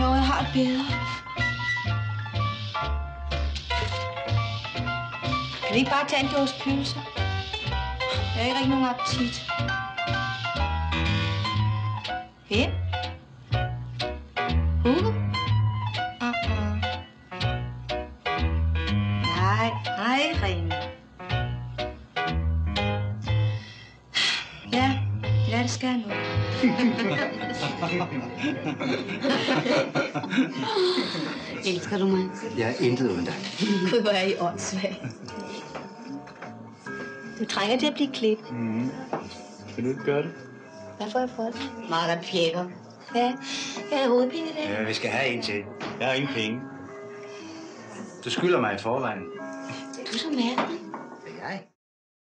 Jo, jeg har det bedre. Kan vi ikke bare tage en dåse pølser? Jeg har ikke rigtig nogen appetit. Hvem? Hugo? Uh-uh. Nej, nej, Rene. Ja, ja, det skal jeg nu. Elsker du mig? Jeg er intet uden dig. Gud, hvor er I åndssvagt. Du trænger til at blive klippet. Mm. Vil du ikke gøre det? Hvad får jeg for det? Meget pjekker. Ja, jeg har hovedpine i dag. Ja, vi skal have en til. Jeg har ingen penge. Du skylder mig i forvejen. Du er så mærkelig.